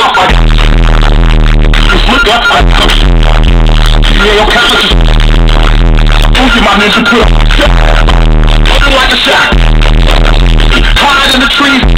ọlọ́pàá Yeah, ọlọ́pàá ìyẹn yọ kẹ́sọ̀ tó yìí máa ní ìdúpẹ́ ọdún wájú like à. Hide in the trees.